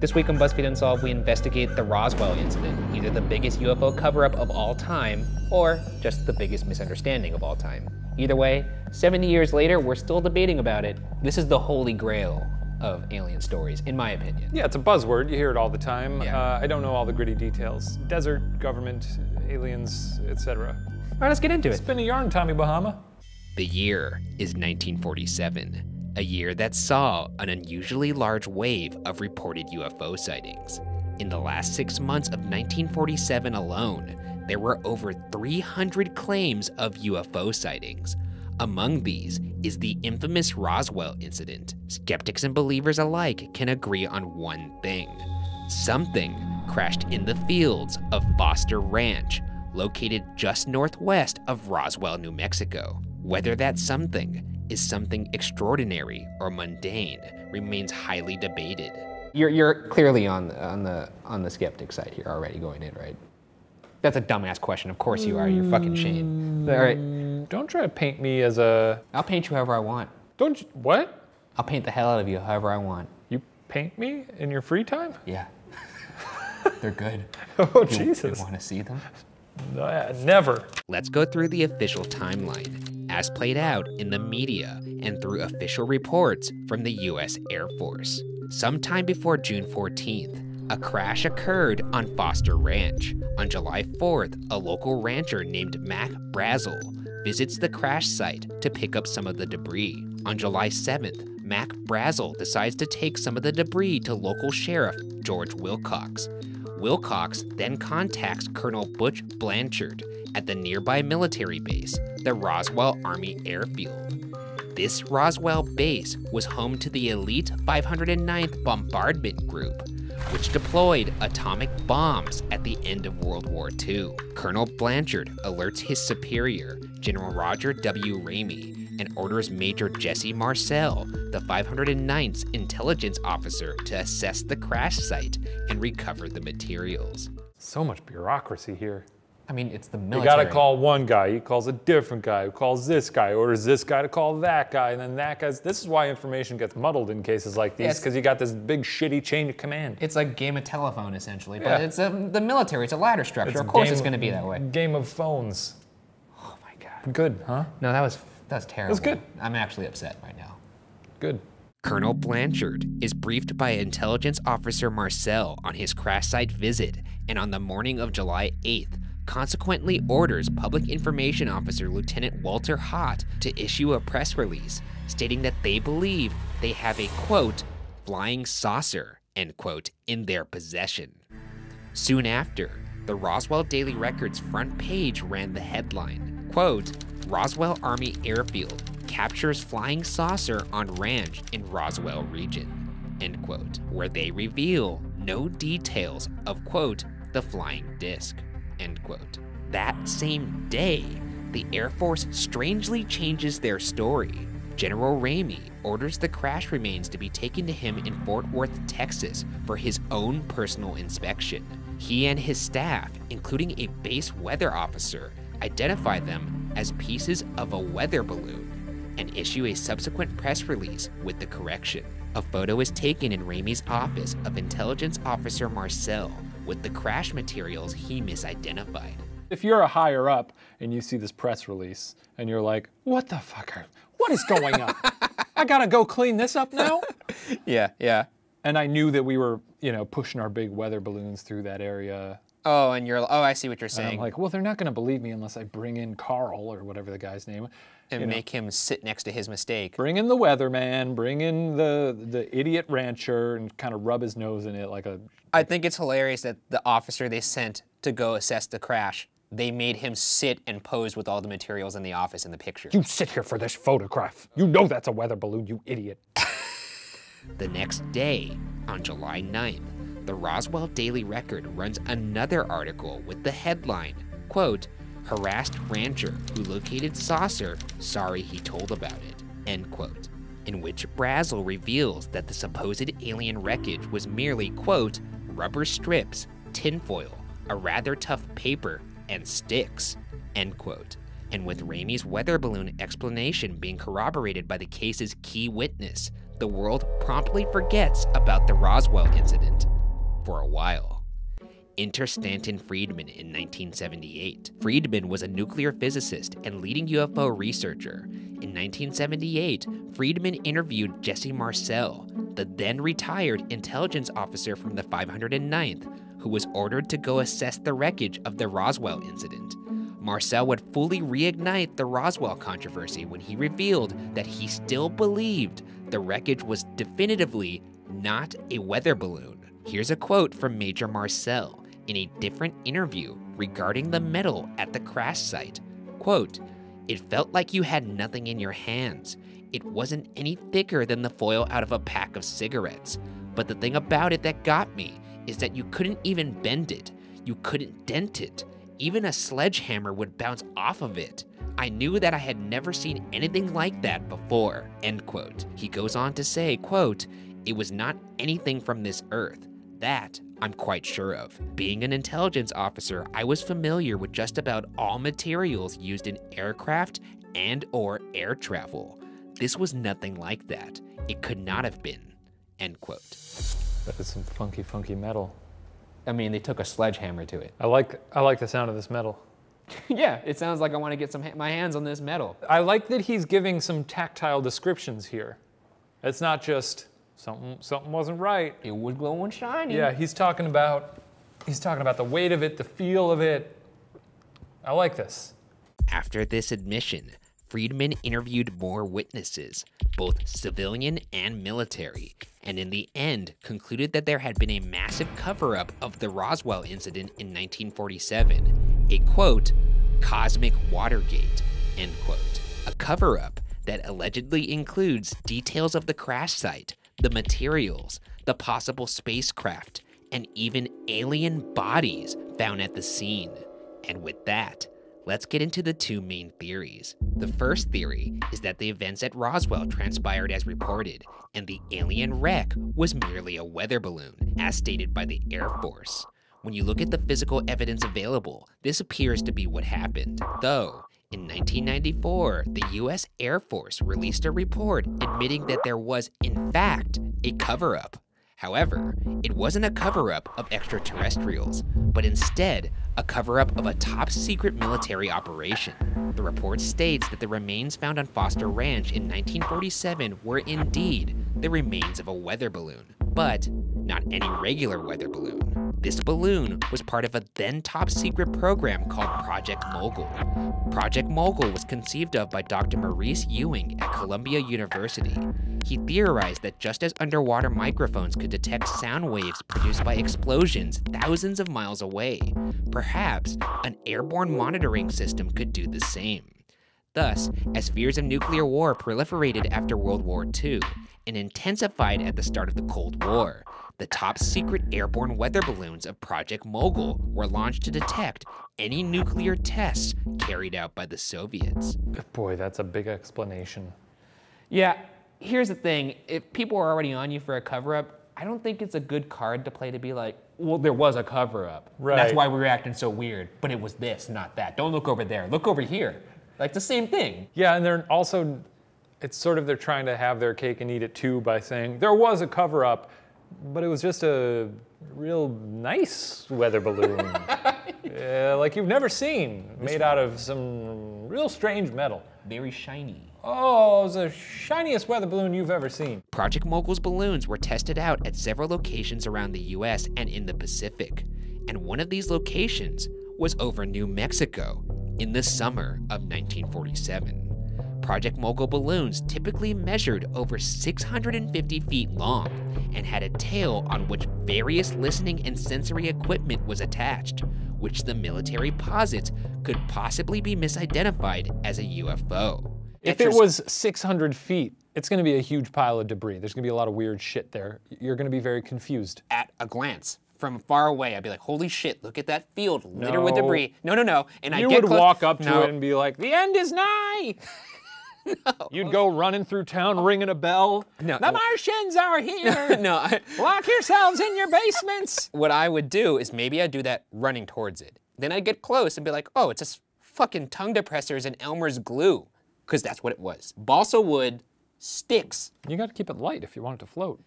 This week on BuzzFeed Unsolved, we investigate the Roswell incident, either the biggest UFO cover up of all time or just the biggest misunderstanding of all time. Either way, 70 years later, we're still debating about it. This is the holy grail of alien stories, in my opinion. Yeah, it's a buzzword. You hear it all the time. Yeah. Uh, I don't know all the gritty details. Desert, government, aliens, etc. All right, let's get into it. Spin a yarn, Tommy Bahama. The year is 1947, a year that saw an unusually large wave of reported UFO sightings. In the last six months of 1947 alone, there were over 300 claims of UFO sightings. Among these is the infamous Roswell incident. Skeptics and believers alike can agree on one thing something crashed in the fields of Foster Ranch, located just northwest of Roswell, New Mexico. Whether that something is something extraordinary or mundane remains highly debated. You're, you're clearly on, on, the, on the skeptic side here already going in, right? That's a dumbass question. Of course you are. You're fucking Shane. All right, Don't try to paint me as a. I'll paint you however I want. Don't you, what? I'll paint the hell out of you however I want. You paint me in your free time? Yeah. They're good. Oh You- Jesus! You want to see them? Uh, never. Let's go through the official timeline, as played out in the media and through official reports from the US Air Force. Sometime before June 14th, a crash occurred on Foster Ranch. On July 4th, a local rancher named Mac Brazel visits the crash site to pick up some of the debris. On July 7th, Mac Brazel decides to take some of the debris to local sheriff George Wilcox. Wilcox then contacts Colonel Butch Blanchard at the nearby military base, the Roswell Army Airfield. This Roswell base was home to the elite 509th Bombardment Group, which deployed atomic bombs at the end of World War II. Colonel Blanchard alerts his superior, General Roger W. Ramey, and orders Major Jesse Marcel, the 509th intelligence officer, to assess the crash site and recover the materials. So much bureaucracy here. I mean, it's the military. You military. gotta call one guy, he calls a different guy, who calls this guy, orders this guy to call that guy, and then that guy's. This is why information gets muddled in cases like these, Yes. because you got this big shitty chain of command. It's like game of telephone, essentially. But Yeah. it's um, the military. It's a ladder structure. It's of course, it's going to be that way. Game of phones. Oh my god. Good, huh? No, that was that was terrible. good. I'm actually upset right now. Good. Colonel Blanchard is briefed by Intelligence Officer Marcel on his crash site visit, and on the morning of July 8th, consequently orders Public Information Officer Lieutenant Walter Haut to issue a press release stating that they believe they have a quote, flying saucer, end quote, in their possession. Soon after, the Roswell Daily Record's front page ran the headline, quote, Roswell Army Airfield captures flying saucer on ranch in Roswell region, end quote, where they reveal no details of, quote, the flying disc, end quote. That same day, the Air Force strangely changes their story. General Ramey orders the crash remains to be taken to him in Fort Worth, Texas, for his own personal inspection. He and his staff, including a base weather officer, identify them as pieces of a weather balloon and issue a subsequent press release with the correction. A photo is taken in Ramey's office of Intelligence Officer Marcel with the crash materials he misidentified. If you're a higher up and you see this press release and you're like, what the fuck? Are, what is going on? I gotta go clean this up now? Yeah, yeah. And I knew that we were, you know, pushing our big weather balloons through that area. Oh, and you're oh, I see what you're And saying. I'm like, well, they're not gonna believe me unless I bring in Carl or whatever the guy's name. and you know. make him sit next to his mistake. Bring in the weatherman, bring in the the idiot rancher, and kind of rub his nose in it like a. I think it's hilarious that the officer they sent to go assess the crash, they made him sit and pose with all the materials in the office in the picture. You sit here for this photograph. You know that's a weather balloon, you idiot. The next day, on July 9th, the Roswell Daily Record runs another article with the headline, quote, Harassed rancher who located saucer, sorry he told about it, end quote, in which Brazel reveals that the supposed alien wreckage was merely, quote, rubber strips, tinfoil, a rather tough paper, and sticks, end quote. And with Ramey's weather balloon explanation being corroborated by the case's key witness, the world promptly forgets about the Roswell incident. For a while. Enter Stanton Friedman in 1978. Friedman was a nuclear physicist and leading UFO researcher. In 1978, Friedman interviewed Jesse Marcel, the then retired intelligence officer from the 509th, who was ordered to go assess the wreckage of the Roswell incident. Marcel would fully reignite the Roswell controversy when he revealed that he still believed the wreckage was definitively not a weather balloon. Here's a quote from Major Marcel in a different interview regarding the metal at the crash site. Quote, It felt like you had nothing in your hands. It wasn't any thicker than the foil out of a pack of cigarettes. But the thing about it that got me is that you couldn't even bend it. You couldn't dent it. Even a sledgehammer would bounce off of it. I knew that I had never seen anything like that before, end quote. He goes on to say, quote, it was not anything from this earth. That I'm quite sure of. Being an intelligence officer, I was familiar with just about all materials used in aircraft and or air travel. This was nothing like that. It could not have been, end quote. That is some funky, funky metal. I mean, they took a sledgehammer to it. I like I like the sound of this metal. yeah, it sounds like I want to get some ha- my hands on this metal. I like that he's giving some tactile descriptions here. It's not just something something wasn't right. It was glowing shiny. Yeah, he's talking about he's talking about the weight of it, the feel of it. I like this. After this admission, Friedman interviewed more witnesses, both civilian and military, and in the end concluded that there had been a massive cover up of the Roswell incident in 1947, a quote, cosmic Watergate, end quote. A cover up that allegedly includes details of the crash site, the materials, the possible spacecraft, and even alien bodies found at the scene. And with that, let's get into the two main theories. The first theory is that the events at Roswell transpired as reported, and the alien wreck was merely a weather balloon, as stated by the Air Force. When you look at the physical evidence available, this appears to be what happened. Though, in 1994, the US Air Force released a report admitting that there was, in fact, a cover up. However, it wasn't a cover up of extraterrestrials, but instead a cover up of a top secret military operation. The report states that the remains found on Foster Ranch in 1947 were indeed the remains of a weather balloon, but not any regular weather balloon. This balloon was part of a then top secret program called Project Mogul. Project Mogul was conceived of by Dr. Maurice Ewing at Columbia University. He theorized that just as underwater microphones could detect sound waves produced by explosions thousands of miles away, perhaps an airborne monitoring system could do the same. Thus, as fears of nuclear war proliferated after World War II and intensified at the start of the Cold War, the top secret airborne weather balloons of Project Mogul were launched to detect any nuclear tests carried out by the Soviets. Boy, that's a big explanation. Yeah, here's the thing. If people are already on you for a cover up, I don't think it's a good card to play to be like, well, there was a cover up. Right. That's why we were acting so weird. But it was this, not that. Don't look over there. Look over here. Like the same thing. Yeah, and they're also, it's sort of they're trying to have their cake and eat it too by saying there was a cover up, but it was just a real nice weather balloon. Yeah, like you've never seen, made out of some real strange metal. Very shiny. Oh, it's the shiniest weather balloon you've ever seen. Project Mogul's balloons were tested out at several locations around the US and in the Pacific, and one of these locations was over New Mexico in the summer of 1947. Project Mogul balloons typically measured over 650 feet long and had a tail on which various listening and sensory equipment was attached, which the military posits could possibly be misidentified as a UFO. If it was 600 feet, it's going to be a huge pile of debris. There's going to be a lot of weird shit there. You're going to be very confused. At a glance. From far away, I'd be like, holy shit, look at that field littered with debris. No, no, no. And I You would walk up to No. it and be like, "The end is nigh." no. You'd go running through town, ringing a bell. No. The Martians are here. no, I, Lock yourselves in your basements. what I would do is maybe I'd do that running towards it. Then I'd get close and be like, oh, it's just fucking tongue depressors and Elmer's glue. Because that's what it was. Balsa wood, sticks. You got to keep it light if you want it to float.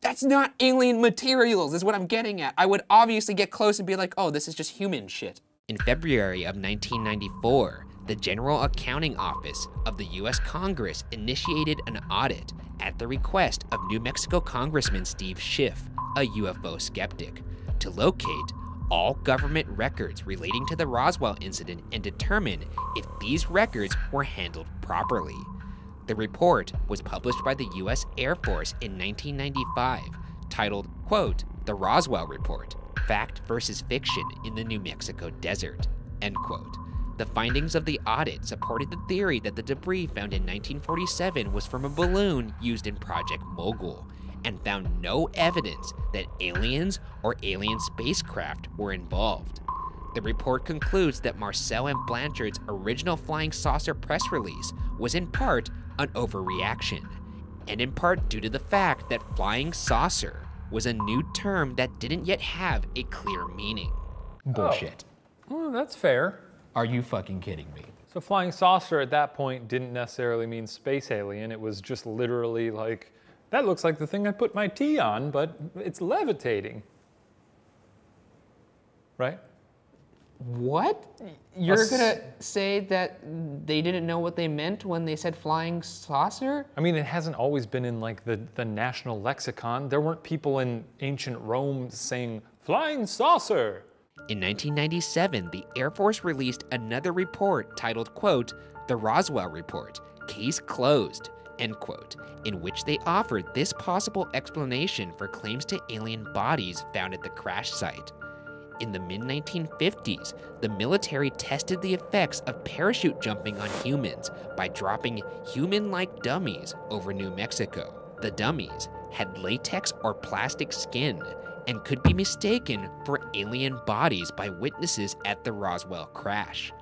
That's not alien materials, is what I'm getting at. I would obviously get close and be like, oh, this is just human shit. In February of 1994, the General Accounting Office of the US Congress initiated an audit at the request of New Mexico Congressman Steve Schiff, a UFO skeptic, to locate all government records relating to the Roswell incident and determine if these records were handled properly. The report was published by the US Air Force in 1995, titled, quote, The Roswell Report, Fact versus Fiction in the New Mexico Desert, end quote. The findings of the audit supported the theory that the debris found in 1947 was from a balloon used in Project Mogul, and found no evidence that aliens or alien spacecraft were involved. The report concludes that Marcel and Blanchard's original flying saucer press release was in part an overreaction, and in part due to the fact that flying saucer was a new term that didn't yet have a clear meaning. Bullshit. Oh. Well, that's fair. Are you fucking kidding me? So flying saucer at that point didn't necessarily mean space alien. It was just literally like, that looks like the thing I put my tea on, but it's levitating. Right? What? You're gonna say that they didn't know what they meant when they said flying saucer? I mean, it hasn't always been in like the, the national lexicon. There weren't people in ancient Rome saying flying saucer. In 1997, the Air Force released another report titled, quote, The Roswell Report, Case Closed, end quote, in which they offered this possible explanation for claims to alien bodies found at the crash site. In the mid 1950s, the military tested the effects of parachute jumping on humans by dropping human like dummies over New Mexico. The dummies had latex or plastic skin and could be mistaken for alien bodies by witnesses at the Roswell crash.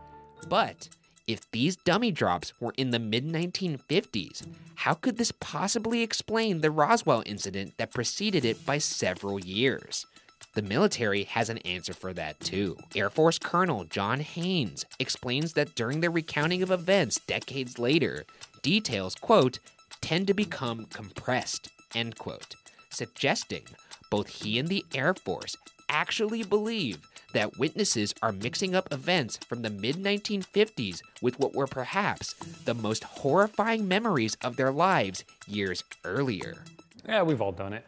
But if these dummy drops were in the mid 1950s, how could this possibly explain the Roswell incident that preceded it by several years? The military has an answer for that too. Air Force Colonel John Haynes explains that during the recounting of events decades later, details, quote, tend to become compressed, end quote, suggesting both he and the Air Force actually believe that witnesses are mixing up events from the mid 1950s with what were perhaps the most horrifying memories of their lives years earlier. Yeah, we've all done it,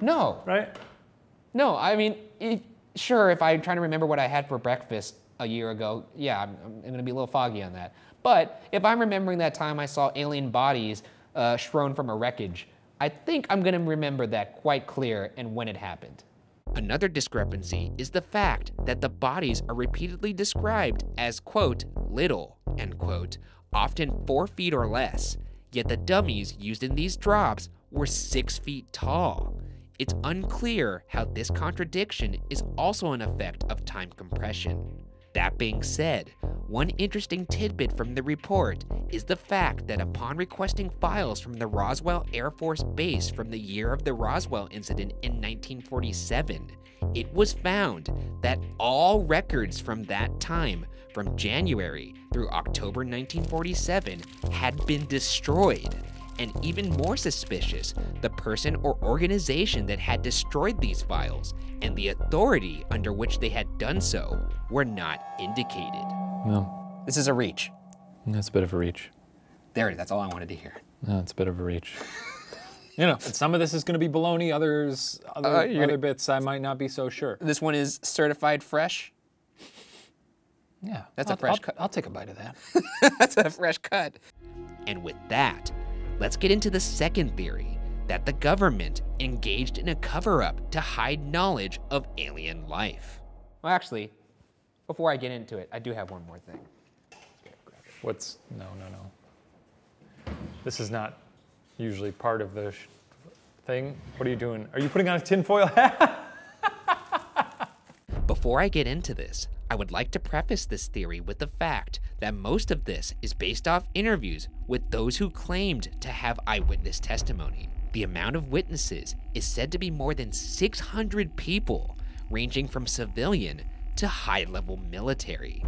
No. right? No, I mean, if, sure, if I'm trying to remember what I had for breakfast a year ago, yeah, I'm, I'm going to be a little foggy on that. But if I'm remembering that time I saw alien bodies uh, strewn from a wreckage, I think I'm going to remember that quite clear and when it happened. Another discrepancy is the fact that the bodies are repeatedly described as, quote, little, end quote, often four feet or less, yet the dummies used in these drops were six feet tall. It's unclear how this contradiction is also an effect of time compression. That being said, one interesting tidbit from the report is the fact that upon requesting files from the Roswell Air Force Base from the year of the Roswell incident in 1947, it was found that all records from that time, from January through October 1947, had been destroyed. And even more suspicious, the person or organization that had destroyed these files and the authority under which they had done so were not indicated. No, This is a reach. that's a bit of a reach. There, that's all I wanted to hear. No, it's a bit of a reach. you know, some of this is going to be baloney. Others, other, Uh, other gonna- bits, I might not be so sure. This one is certified fresh. Yeah, That's a I'll- fresh I'll, cut. I'll take a bite of that. that's a fresh cut. And with that, let's get into the second theory that the government engaged in a cover up to hide knowledge of alien life. Well, actually, before I get into it, I do have one more thing. What's no, no, no. This is not usually part of the sh- thing. What are you doing? Are you putting on a tinfoil hat? Before I get into this, I would like to preface this theory with the fact that most of this is based off interviews with those who claimed to have eyewitness testimony. The amount of witnesses is said to be more than 600 people, ranging from civilian to high level military.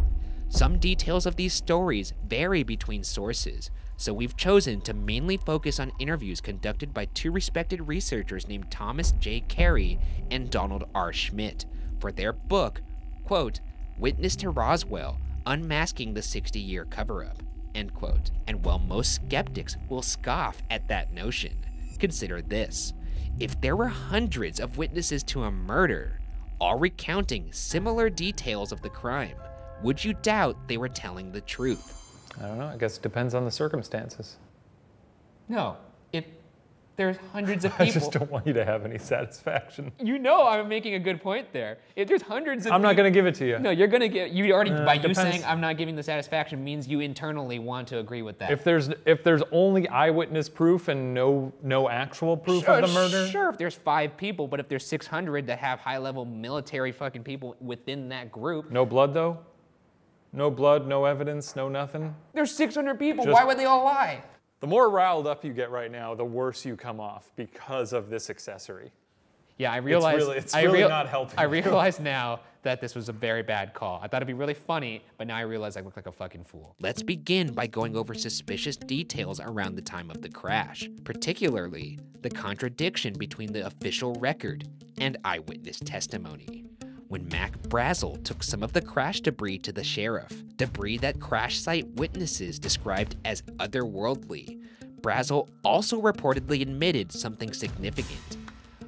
Some details of these stories vary between sources, so we've chosen to mainly focus on interviews conducted by two respected researchers named Thomas J. Carey and Donald R. Schmitt for their book, quote, Witness to Roswell, Unmasking the 60-Year Cover-Up, end quote. And while most skeptics will scoff at that notion, consider this. If there were hundreds of witnesses to a murder, all recounting similar details of the crime, would you doubt they were telling the truth? I don't know. I guess it depends on the circumstances. No, if there's hundreds of people. I just don't want you to have any satisfaction. You know I'm making a good point there. If there's hundreds of I'm not going to give it to you. No, you're gonna get. You already Uh, by you depends. saying I'm not giving the satisfaction means you internally want to agree with that. If there's if there's only eyewitness proof and no no actual proof sure, of the murder, Sure, if there's five people, but if there's 600 that have high-level military fucking people within that group, no blood though. No blood, no evidence, no nothing. there's 600 people. Just- Why would they all lie? The more riled up you get right now, the worse you come off because of this accessory. Yeah, I realize. really- it's I really not helping I you. realize now that this was a very bad call. I thought it'd be really funny, but now I realize I look like a fucking fool. Let's begin by going over suspicious details around the time of the crash, particularly the contradiction between the official record and eyewitness testimony. When Mac Brazel took some of the crash debris to the sheriff, debris that crash site witnesses described as otherworldly, Brazel also reportedly admitted something significant.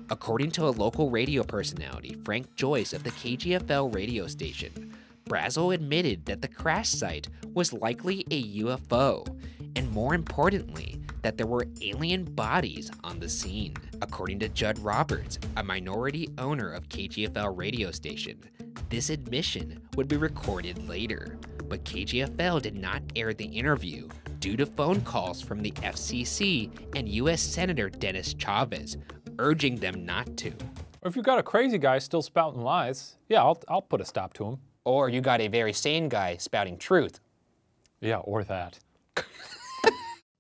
According to a local radio personality, Frank Joyce of the KGFL radio station, Brazel admitted that the crash site was likely a UFO, and more importantly, that there were alien bodies on the scene. According to Judd Roberts, a minority owner of KGFL radio station, this admission would be recorded later, but KGFL did not air the interview due to phone calls from the FCC and US Senator Dennis Chavez urging them not to. If you've got a crazy guy still spouting lies, yeah, I'll, I'll put a stop to him. Or you got a very sane guy spouting truth. Yeah, or that.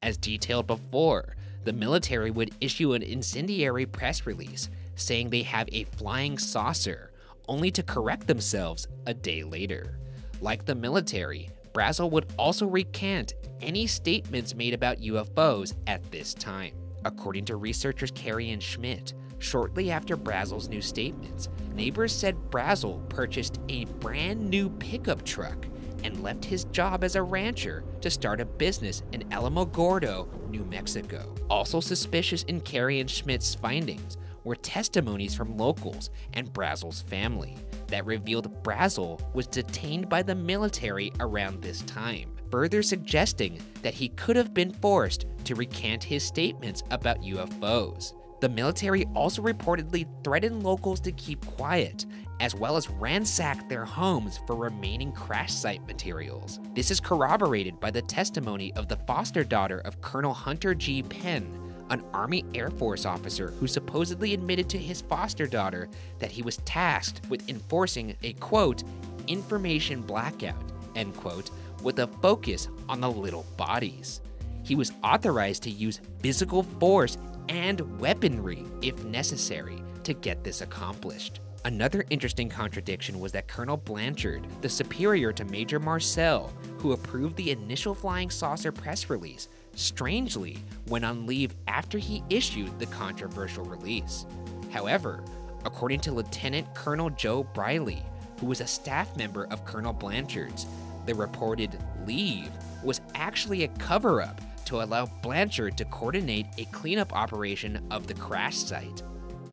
As detailed before, the military would issue an incendiary press release saying they have a flying saucer, only to correct themselves a day later. Like the military, Brazel would also recant any statements made about UFOs at this time. According to researchers Carey and Schmitt, shortly after Brazel's new statements, neighbors said Brazel purchased a brand new pickup truck and left his job as a rancher to start a business in Alamogordo, New Mexico. Also suspicious in Carey and Schmitt's findings were testimonies from locals and Brazel's family that revealed Brazel was detained by the military around this time, further suggesting that he could have been forced to recant his statements about UFOs. The military also reportedly threatened locals to keep quiet, as well as ransack their homes for remaining crash site materials. This is corroborated by the testimony of the foster daughter of Colonel Hunter G. Penn, an Army Air Force officer who supposedly admitted to his foster daughter that he was tasked with enforcing a quote, information blackout, end quote, with a focus on the little bodies. He was authorized to use physical force and weaponry if necessary to get this accomplished. Another interesting contradiction was that Colonel Blanchard, the superior to Major Marcel, who approved the initial flying saucer press release, strangely went on leave after he issued the controversial release. However, according to Lieutenant Colonel Joe Briley, who was a staff member of Colonel Blanchard's, the reported leave was actually a cover up to allow Blanchard to coordinate a cleanup operation of the crash site.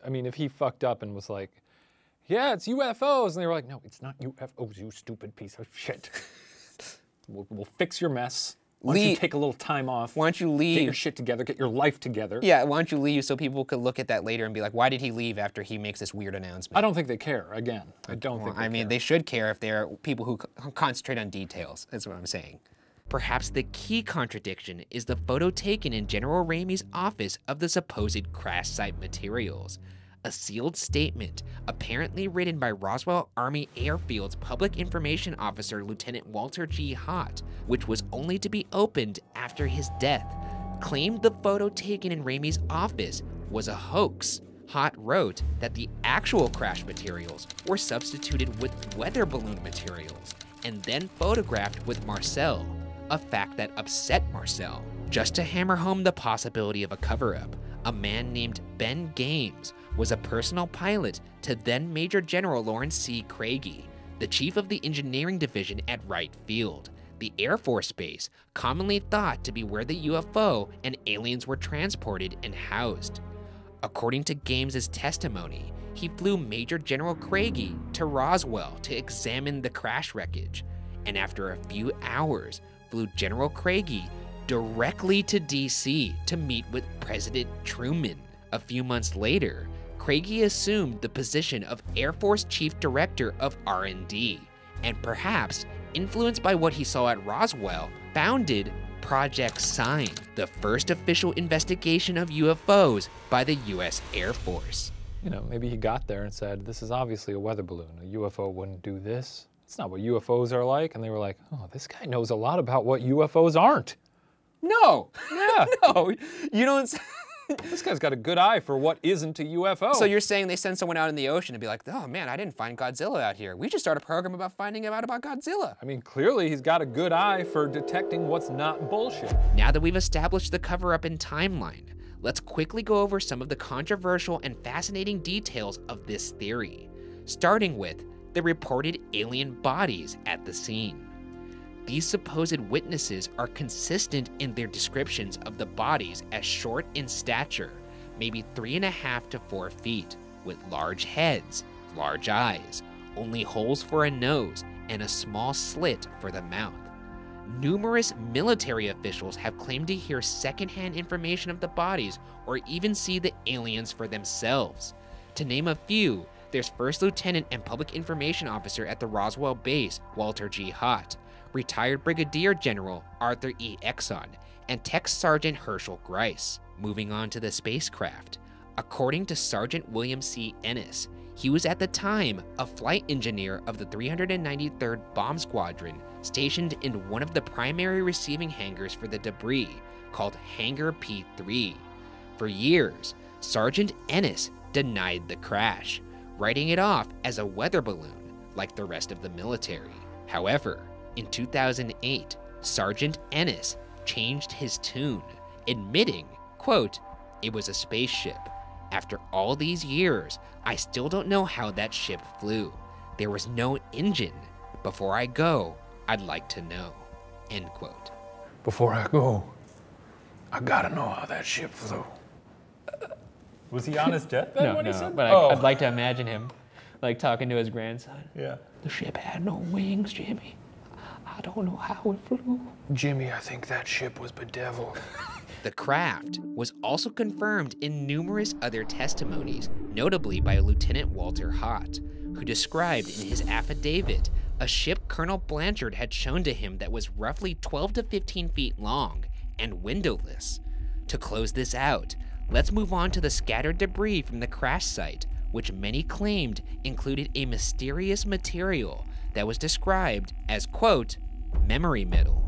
I mean, if he fucked up and was like, yeah, it's UFOs, and they were like, no, it's not UFOs, you stupid piece of shit. we'll, we'll fix your mess. Why don't you take a little time off? Why don't you leave? Get your shit together, get your life together. Yeah, why don't you leave so people could look at that later and be like, why did he leave after he makes this weird announcement? I don't think they care, again. I don't Well, think they I mean, care. they should care if they're people who concentrate on details. That's what I'm saying. Perhaps the key contradiction is the photo taken in General Ramey's office of the supposed crash site materials. A sealed statement, apparently written by Roswell Army Airfield's Public Information Officer Lieutenant Walter G. Haut, which was only to be opened after his death, claimed the photo taken in Ramey's office was a hoax. Haut wrote that the actual crash materials were substituted with weather balloon materials and then photographed with Marcel, a fact that upset Marcel, Just to hammer home the possibility of a cover up, a man named Ben Games was a personal pilot to then Major General Lawrence C. Craigie, the chief of the engineering division at Wright Field, the Air Force Base commonly thought to be where the UFO and aliens were transported and housed. According to Games's testimony, he flew Major General Craigie to Roswell to examine the crash wreckage, and after a few hours, flew General Craigie directly to DC to meet with President Truman. A few months later, Craigie assumed the position of Air Force Chief Director of R&D, and perhaps influenced by what he saw at Roswell, founded Project Sign, the first official investigation of UFOs by the US Air Force. You know, maybe he got there and said, this is obviously a weather balloon. A UFO wouldn't do this. It's not what UFOs are like. And they were like, oh, this guy knows a lot about what UFOs aren't. No. Yeah. No. You don't. This guy's got a good eye for what isn't a UFO. So you're saying they send someone out in the ocean and be like, oh man, I didn't find Godzilla out here. We should start a program about finding out about Godzilla. I mean, clearly he's got a good eye for detecting what's not bullshit. Now that we've established the cover up and timeline, let's quickly go over some of the controversial and fascinating details of this theory, starting with the reported alien bodies at the scene. These supposed witnesses are consistent in their descriptions of the bodies as short in stature, maybe three and a half to four feet, with large heads, large eyes, only holes for a nose, and a small slit for the mouth. Numerous military officials have claimed to hear secondhand information of the bodies or even see the aliens for themselves. To name a few, there's First Lieutenant and Public Information Officer at the Roswell base, Walter G. Haut, retired Brigadier General Arthur E. Exon, and Tech Sergeant Herschel Grice. Moving on to the spacecraft. According to Sergeant William C. Ennis, he was at the time a flight engineer of the 393rd Bomb Squadron stationed in one of the primary receiving hangars for the debris, called Hangar P3. For years, Sergeant Ennis denied the crash, writing it off as a weather balloon, like the rest of the military. However, in 2008, Sergeant Ennis changed his tune, admitting, quote, it was a spaceship. After all these years, I still don't know how that ship flew. There was no engine. Before I go, I'd like to know. End quote. Before I go, I gotta know how that ship flew. Was he on his deathbed No, when he no, said but oh. I, I'd like to imagine him like talking to his grandson. Yeah. The ship had no wings, Jimmy. I don't know how it flew. Jimmy, I think that ship was bedeviled. The craft was also confirmed in numerous other testimonies, notably by Lieutenant Walter Haut, who described in his affidavit a ship Colonel Blanchard had shown to him that was roughly 12 to 15 feet long and windowless. To close this out, let's move on to the scattered debris from the crash site, which many claimed included a mysterious material that was described as, quote, memory metal.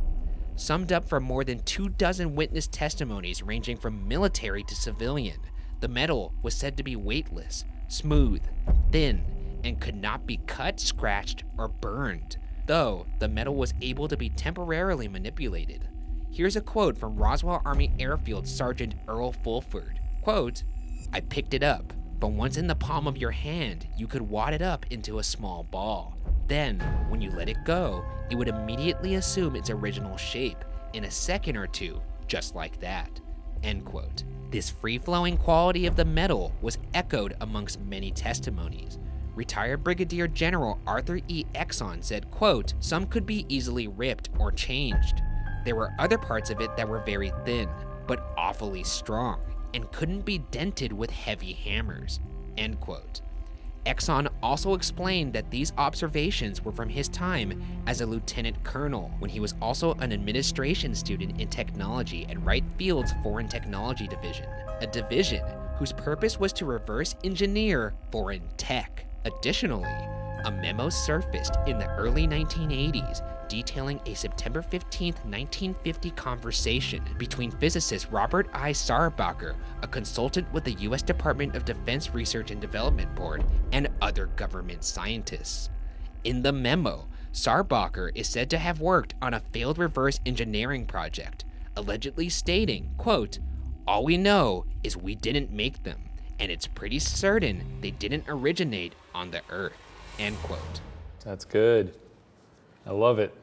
Summed up from more than two dozen witness testimonies ranging from military to civilian, the metal was said to be weightless, smooth, thin, and could not be cut, scratched, or burned, though the metal was able to be temporarily manipulated. Here's a quote from Roswell Army Airfield Sergeant Earl Fulford. Quote, I picked it up, but once in the palm of your hand, you could wad it up into a small ball. Then, when you let it go, it would immediately assume its original shape in a second or two, just like that. End quote. This free flowing quality of the metal was echoed amongst many testimonies. Retired Brigadier General Arthur E. Exon said, quote, Some could be easily ripped or changed. There were other parts of it that were very thin, but awfully strong, and couldn't be dented with heavy hammers. End quote. Exon also explained that these observations were from his time as a lieutenant colonel when he was also an administration student in technology at Wright Field's Foreign Technology Division, a division whose purpose was to reverse engineer foreign tech. Additionally, a memo surfaced in the early 1980s detailing a September 15, 1950 conversation between physicist Robert I. Sarbacher, a consultant with the U.S. Department of Defense Research and Development Board, and other government scientists. In the memo, Sarbacher is said to have worked on a failed reverse engineering project, allegedly stating, quote, all we know is we didn't make them, and it's pretty certain they didn't originate on the Earth, end quote. That's good. I love it.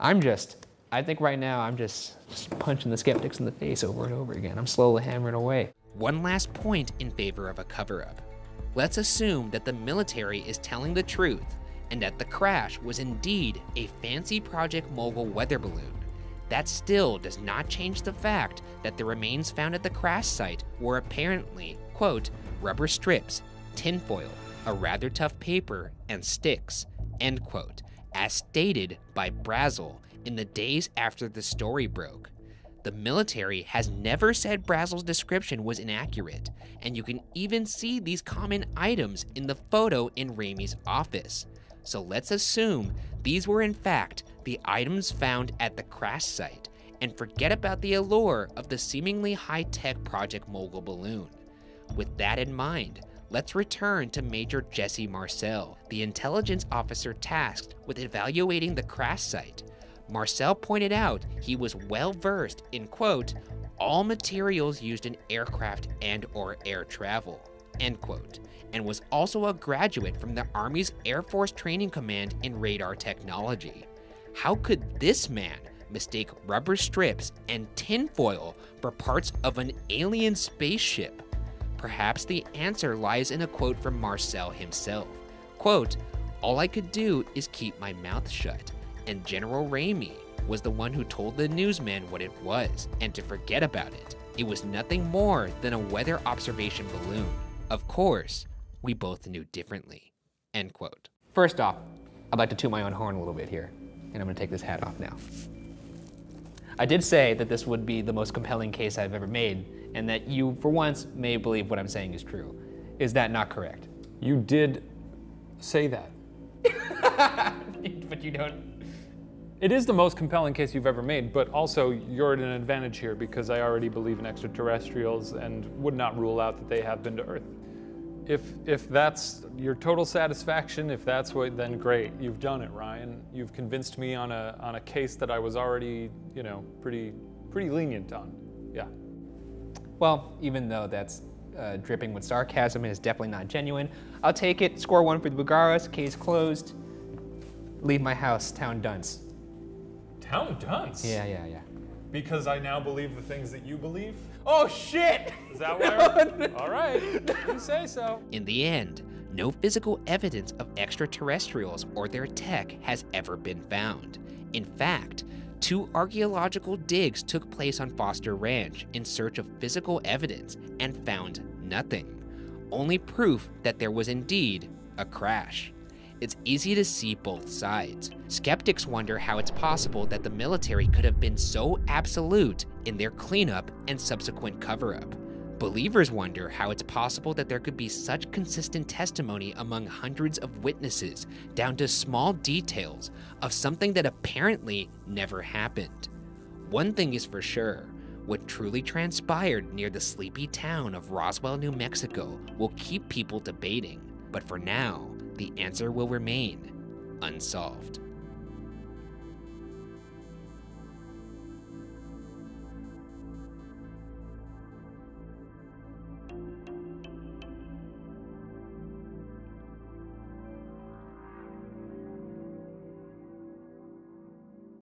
I'm just, I think right now I'm just, just punching the skeptics in the face over and over again. I'm slowly hammering away. One last point in favor of a cover up. Let's assume that the military is telling the truth and that the crash was indeed a fancy Project Mogul weather balloon. That still does not change the fact that the remains found at the crash site were apparently, quote, rubber strips, tinfoil, a rather tough paper, and sticks, end quote, as stated by Brazel in the days after the story broke. The military has never said Brazel's description was inaccurate, and you can even see these common items in the photo in Ramey's office. So let's assume these were in fact the items found at the crash site, and forget about the allure of the seemingly high-tech Project Mogul balloon. With that in mind, let's return to Major Jesse Marcel, the intelligence officer tasked with evaluating the crash site. Marcel pointed out he was well versed in quote, all materials used in aircraft and or air travel, end quote, and was also a graduate from the Army's Air Force Training Command in radar technology. How could this man mistake rubber strips and tinfoil for parts of an alien spaceship? Perhaps the answer lies in a quote from Marcel himself. Quote, all I could do is keep my mouth shut, and General Ramey was the one who told the newsman what it was, and to forget about it. It was nothing more than a weather observation balloon. Of course, we both knew differently. End quote. First off, I'd like to toot my own horn a little bit here, and I'm gonna take this hat off now. I did say that this would be the most compelling case I've ever made, and that you, for once, may believe what I'm saying is true. Is that not correct? You did say that. but you don't. It is the most compelling case you've ever made, but also you're at an advantage here because I already believe in extraterrestrials and would not rule out that they have been to Earth. If if that's your total satisfaction, if that's what, then great, you've done it, Ryan. You've convinced me on a on a case that I was already, you know, pretty pretty lenient on. Yeah. Well, even though that's uh, dripping with sarcasm and is definitely not genuine, I'll take it. Score one for the Boogaras. Case closed. Leave my house, town dunce. Town dunce. Yeah, yeah, yeah. Because I now believe the things that you believe. Oh shit! Is that where? All right. You say so. In the end, no physical evidence of extraterrestrials or their tech has ever been found. In fact, two archaeological digs took place on Foster Ranch in search of physical evidence and found nothing. Only proof that there was indeed a crash. It's easy to see both sides. Skeptics wonder how it's possible that the military could have been so absolute in their cleanup and subsequent cover up. Believers wonder how it's possible that there could be such consistent testimony among hundreds of witnesses down to small details of something that apparently never happened. One thing is for sure what truly transpired near the sleepy town of Roswell, New Mexico will keep people debating, but for now, the answer will remain unsolved.